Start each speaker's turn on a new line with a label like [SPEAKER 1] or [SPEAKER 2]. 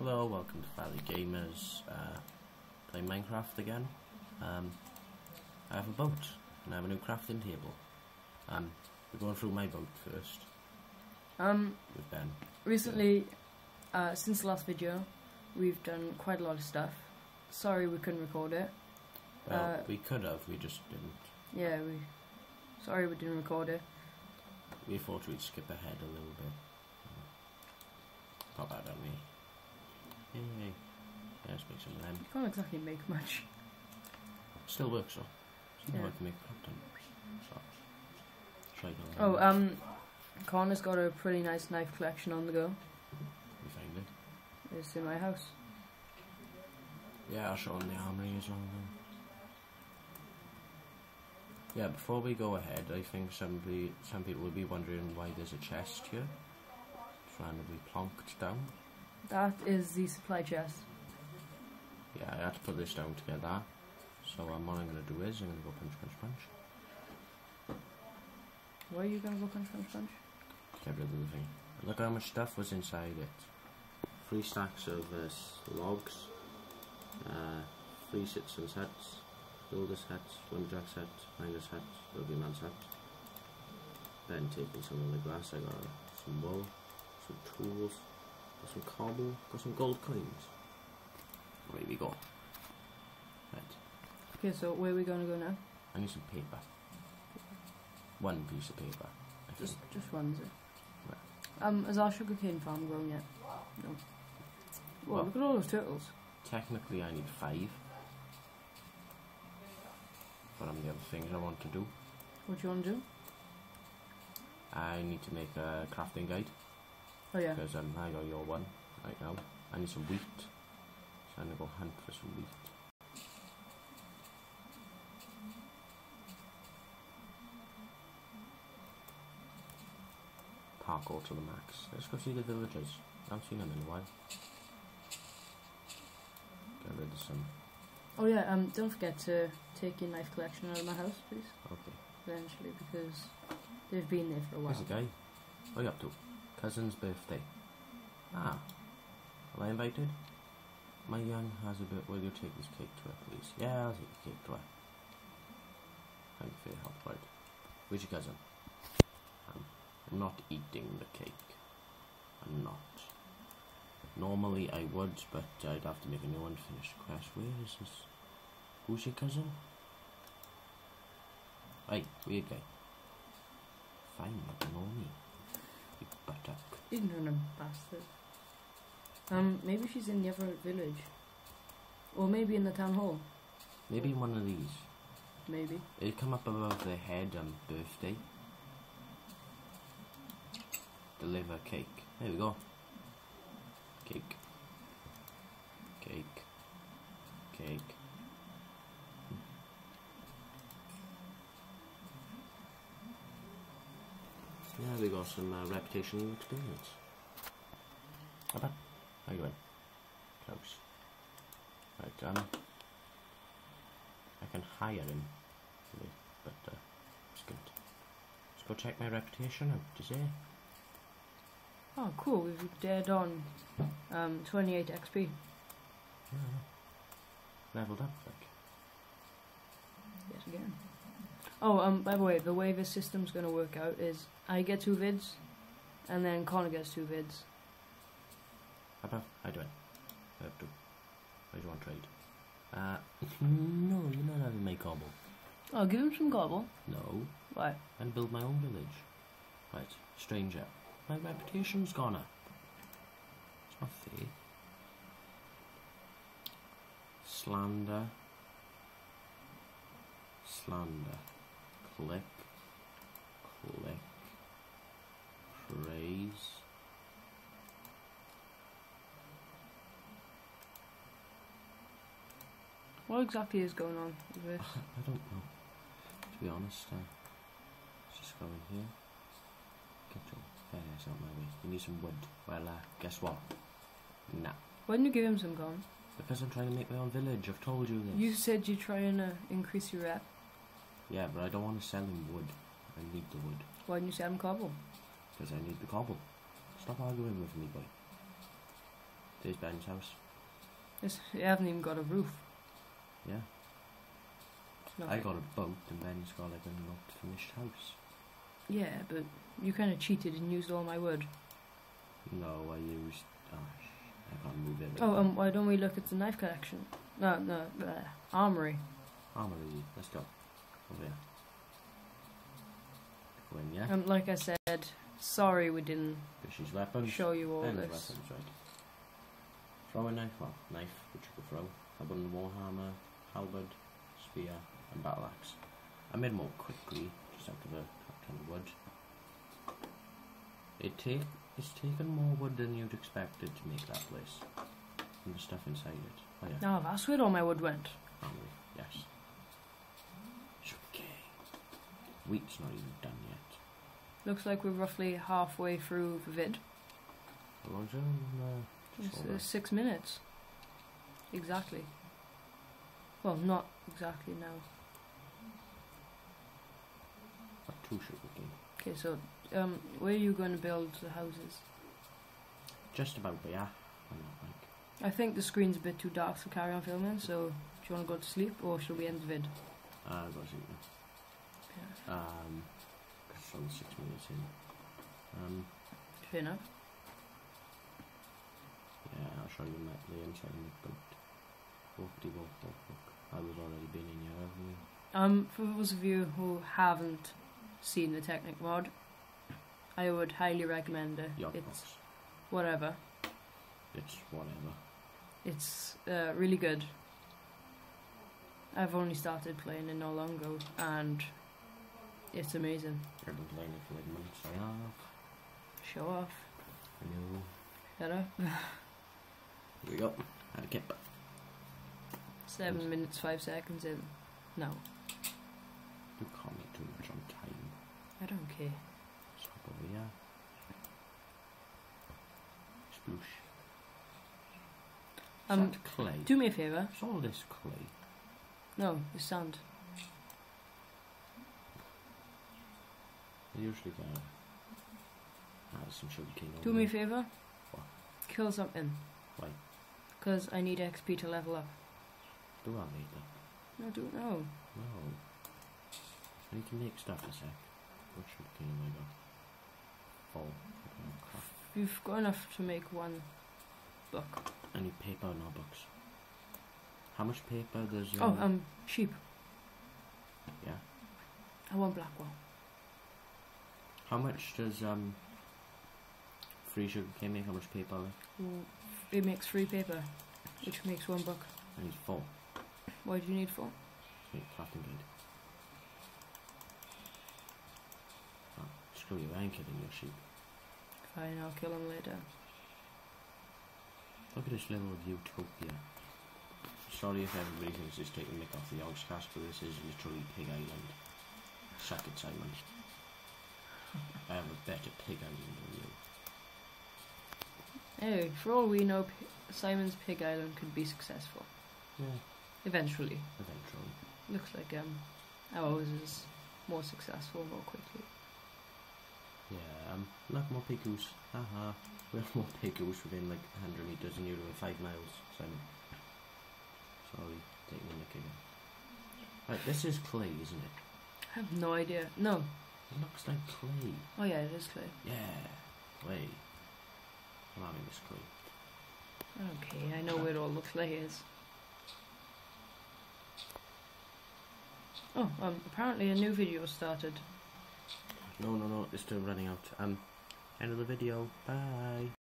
[SPEAKER 1] Hello, welcome to Valley Gamers. Uh, playing Minecraft again. Um, I have a boat and I have a new crafting table. Um, we're going through my boat first
[SPEAKER 2] Um,
[SPEAKER 1] with Ben.
[SPEAKER 2] recently, uh, since the last video, we've done quite a lot of stuff. Sorry we couldn't record it.
[SPEAKER 1] Well,
[SPEAKER 2] Uh,
[SPEAKER 1] we could have, we just didn't.
[SPEAKER 2] Yeah, we. Sorry we didn't record it.
[SPEAKER 1] We thought we'd skip ahead a little bit. Pop out on me. Yeah, let's make some of them.
[SPEAKER 2] You can't exactly make much.
[SPEAKER 1] Still works though. How
[SPEAKER 2] Yeah.
[SPEAKER 1] I can make crafting. So, try
[SPEAKER 2] Oh, um, Connor's got a pretty nice knife collection on the go.
[SPEAKER 1] We find it.
[SPEAKER 2] It's in my house.
[SPEAKER 1] Yeah, I'll show them the armory as well then. Yeah, before we go ahead, I think somebody, some people will be wondering why there's a chest here. It's randomly plonked down.
[SPEAKER 2] That is the supply chest.
[SPEAKER 1] Yeah, I had to put this down to get that. So um, what I'm going to do is, I'm going to go punch, punch, punch.
[SPEAKER 2] Where are you gonna go punch, punch, punch?
[SPEAKER 1] Get rid of the thing. Look how much stuff was inside it. Three stacks of uh, logs, uh, three citizens' huts, builder's huts, lumberjack's hut, miner's hut, rugbyman's hut. Then taking some of the grass, I got some wool, some tools, got some cobble, got some gold coins. Away we go. Right,
[SPEAKER 2] Okay, so where are we gonna go now?
[SPEAKER 1] I need some paper. One piece of paper. I
[SPEAKER 2] Just,
[SPEAKER 1] think.
[SPEAKER 2] just runs it. Um, is our sugarcane farm grown yet? No. Well,
[SPEAKER 1] What?
[SPEAKER 2] look at all those turtles.
[SPEAKER 1] Technically, I need five. But um, the other things I want to do,
[SPEAKER 2] What do you want to do?
[SPEAKER 1] I need to make a crafting guide
[SPEAKER 2] Oh yeah.
[SPEAKER 1] because um, I got your one right now. I need some wheat, so I'm gonna go hunt for some wheat. Parkour to the max. Let's go see the villagers. I haven't seen them in a while. Get rid of some.
[SPEAKER 2] Oh yeah. Um, don't forget to take your knife collection out of my house, please.
[SPEAKER 1] Okay.
[SPEAKER 2] Eventually, because they've been there for a while.
[SPEAKER 1] There's a guy. What are you up to? Cousin's birthday. Ah. Am I invited? My young has a bit. Will you take this cake to her, please? Yeah, I'll take the cake to her. Thank you for your help, right? Where's your cousin? I'm, not eating the cake. I'm not. Normally I would, but I'd have to make a new one to finish the quest. Where is this? Who's your cousin? Hey, weird guy. Fine, know me. Buttock.
[SPEAKER 2] Ignorant bastard. Um, maybe she's in the other village. Or maybe in the town hall.
[SPEAKER 1] Maybe one of these.
[SPEAKER 2] Maybe.
[SPEAKER 1] It'd come up above their head on birthday. Deliver cake. There we go. Cake. Cake. Cake. Yeah, we got some uh, reputation experience. How about? How you doing? Close. Right, um, I can hire him, but uh, just gonna let's go check my reputation out. Is it?
[SPEAKER 2] Oh, cool. We've dared on um, 28 XP.
[SPEAKER 1] Yeah, leveled up, like.
[SPEAKER 2] Yes, again. Oh, um, by the way, the way this system's going to work out is I get two vids, and then Connor gets two vids.
[SPEAKER 1] How about how do I? I have to. Where do want trade? Uh, no, you're not having my cobble.
[SPEAKER 2] Oh, give him some gobble.
[SPEAKER 1] No,
[SPEAKER 2] Why?
[SPEAKER 1] and build my own village. Right, stranger. My reputation's gone up. It's not fair. Slander. Slander. Click. Click. Praise.
[SPEAKER 2] What exactly is going on with this?
[SPEAKER 1] I don't know. To be honest, uh, let's just go in here. Get your fairness out my way. You need some wood. Well, uh, guess what? Nah.
[SPEAKER 2] Why didn't you give him some gum?
[SPEAKER 1] Because I'm trying to make my own village. I've told you this.
[SPEAKER 2] You said you're trying to increase your rep.
[SPEAKER 1] Yeah, but I don't want to sell him wood. I need the wood.
[SPEAKER 2] Why didn't you sell I'm cobble?
[SPEAKER 1] Because I need the cobble. Stop arguing with me, boy. There's Ben's house.
[SPEAKER 2] This, you haven't even got a roof.
[SPEAKER 1] Yeah. I got a boat and Ben's got like a not finished house.
[SPEAKER 2] Yeah, but you kind of cheated and used all my wood.
[SPEAKER 1] No, I used. Oh, I can't move it.
[SPEAKER 2] Oh, um, why don't we look at the knife collection? No, no, uh, armory.
[SPEAKER 1] Armory. Let's go. Over here. In, yeah.
[SPEAKER 2] Um, like I said, sorry we didn't
[SPEAKER 1] Fishy's weapons.
[SPEAKER 2] show you all
[SPEAKER 1] Ben's
[SPEAKER 2] this.
[SPEAKER 1] weapons, right. a knife. Well, knife, which you could throw. Abundant warhammer, halberd, spear, and battle axe. I made more quickly, just out of a crap ton of wood. It take it's taken more wood than you'd expected to make that place. And the stuff inside it. Oh yeah.
[SPEAKER 2] No, that's where all my wood went.
[SPEAKER 1] Armory, yes. It's okay. Wheat's not even done yet.
[SPEAKER 2] Looks like we're roughly halfway through the vid.
[SPEAKER 1] How long's it? Uh,
[SPEAKER 2] It's uh, six minutes. Exactly. Well, not exactly now.
[SPEAKER 1] What two sugar cane?
[SPEAKER 2] Okay, so um, where are you going to build the houses?
[SPEAKER 1] Just about there. I'm not like.
[SPEAKER 2] I think the screen's a bit too dark to carry on filming, so do you want to go to sleep or should we end the vid?
[SPEAKER 1] Uh, got to
[SPEAKER 2] Yeah.
[SPEAKER 1] Um, it's only six minutes in. Um,
[SPEAKER 2] Fair enough.
[SPEAKER 1] yeah, I'll show you my, the inside of the boat. Walkity walk, walk, walk. I was already been in here, haven't we?
[SPEAKER 2] Um, for those of you who haven't seen the Technic mod, I would highly recommend it.
[SPEAKER 1] Yacht
[SPEAKER 2] it's
[SPEAKER 1] box.
[SPEAKER 2] whatever.
[SPEAKER 1] It's whatever.
[SPEAKER 2] It's uh, really good. I've only started playing it not long ago, and it's amazing.
[SPEAKER 1] I've been playing it for like months. I have.
[SPEAKER 2] Show off.
[SPEAKER 1] I know.
[SPEAKER 2] Shut up.
[SPEAKER 1] Here we go. A kip.
[SPEAKER 2] Seven minutes, five seconds in. No,
[SPEAKER 1] You comment too much on time.
[SPEAKER 2] I don't care.
[SPEAKER 1] Hop over here. Sploosh.
[SPEAKER 2] Um,
[SPEAKER 1] that clay?
[SPEAKER 2] Do me a favour.
[SPEAKER 1] It's all this clay.
[SPEAKER 2] No, it's sand.
[SPEAKER 1] I usually get uh, some sugar cane over
[SPEAKER 2] Do me a favour.
[SPEAKER 1] What?
[SPEAKER 2] Kill something.
[SPEAKER 1] Why?
[SPEAKER 2] Because I need XP to level up.
[SPEAKER 1] Do I need that?
[SPEAKER 2] No, do it now.
[SPEAKER 1] No. I need to make stuff a sec. What sugar cane have I got? Oh, crap.
[SPEAKER 2] You've got enough to make one book.
[SPEAKER 1] I need paper, no books. How much paper does
[SPEAKER 2] Oh, um, sheep.
[SPEAKER 1] yeah?
[SPEAKER 2] I want black one.
[SPEAKER 1] How much does um free sugar cane make? How much paper?
[SPEAKER 2] Well, It makes free paper, which makes one book.
[SPEAKER 1] I need four.
[SPEAKER 2] Why do you need four?
[SPEAKER 1] to make crafting. Oh, screw you, I ain't killing your sheep.
[SPEAKER 2] Fine, I'll kill him later.
[SPEAKER 1] Look at this little utopia. Sorry if everybody thinks it's taking Mick off the Yogscast, but this is literally Pig Island. Suck it, Simon. I have a better Pig Island than you.
[SPEAKER 2] Anyway, for all we know, P- Simon's Pig Island could be successful.
[SPEAKER 1] Yeah,
[SPEAKER 2] Eventually.
[SPEAKER 1] eventually.
[SPEAKER 2] Looks like um, ours is more successful more quickly.
[SPEAKER 1] Yeah, um, look, more pigus. Haha. We have more pigus within like 100 metres and you're doing 5 miles, Simon. Sorry, taking the mick again. Right, this is clay, isn't it?
[SPEAKER 2] I have no idea. No.
[SPEAKER 1] It looks like clay.
[SPEAKER 2] Oh yeah, it is clay.
[SPEAKER 1] Yeah, clay. I'm having this clay.
[SPEAKER 2] Okay, I know where all the clay is. Oh, um, apparently a new video started.
[SPEAKER 1] No, no, no, it's still running out. Um, end of the video. Bye.